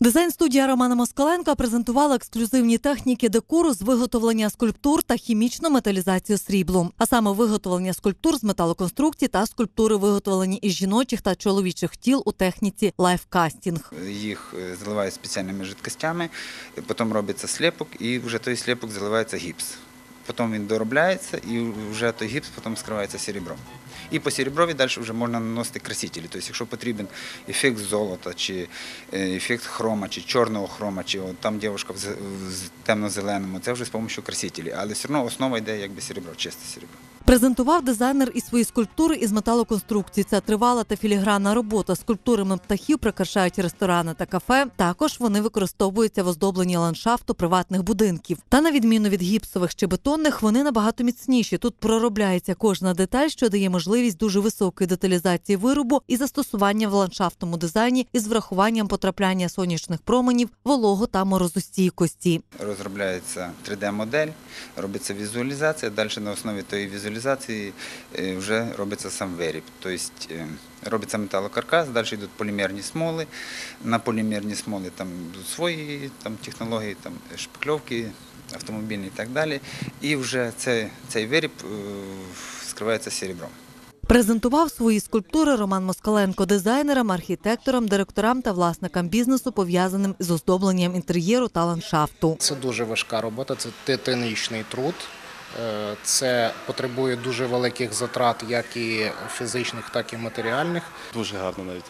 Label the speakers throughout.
Speaker 1: Дизайн-студія Романа Москаленка презентувала ексклюзивні техніки декору з виготовлення скульптур та хімічну металізацію сріблом, а саме виготовлення скульптур з металоконструкцій та скульптури, виготовлені із жіночих та чоловічих тіл у техніці лайфкастінг.
Speaker 2: Їх е, заливають спеціальними жидкостями, потім робиться сліпок і вже той сліпок заливається гіпс. Потім він доробляється і вже той гіпс потім скривається серебром. І по сереброві далі вже можна наносити красителі. Тобто, якщо потрібен ефект золота, чи е, ефект хрома, чи чорного хрома, чи от там дівчинка в темно-зеленому, це вже з допомогою красителів. Але все одно основа йде якби серебро, чисте серебро.
Speaker 1: Презентував дизайнер і свої скульптури із металоконструкцій. Це тривала та філігранна робота. Скульптурами птахів прикрашають ресторани та кафе. Також вони використовуються в оздобленні ландшафту приватних будинків. Та на відміну від гіпсових чи бетонних, вони набагато міцніші. Тут проробляється кожна деталь, що дає можливість дуже високої деталізації виробу і застосування в ландшафтному дизайні із врахуванням потрапляння сонячних променів, вологу та морозостійкості.
Speaker 2: Розробляється 3D-модель, робиться візуалізація. Далі на основі тої візуалізації е, вже робиться сам виріб. Тобто е, робиться металокаркас, далі йдуть полімерні смоли. На полімерні смоли там йдуть свої там, технології, там, шпакльовки автомобільні і так далі. І вже цей, цей виріб е, скривається серебром.
Speaker 1: Презентував свої скульптури Роман Москаленко дизайнерам, архітекторам, директорам та власникам бізнесу, пов'язаним з оздобленням інтер'єру та ландшафту.
Speaker 3: Це дуже важка робота, це титанічний труд. Е, Це потребує дуже великих затрат, як і фізичних, так і матеріальних.
Speaker 4: Дуже гарно навіть.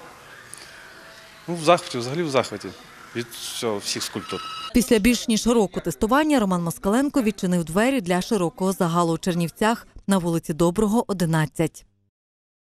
Speaker 4: Ну, в захваті, взагалі в захваті від всього, всіх скульптур.
Speaker 1: Після більш ніж року тестування Роман Москаленко відчинив двері для широкого загалу у Чернівцях на вулиці Доброго, 11.